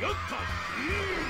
やった。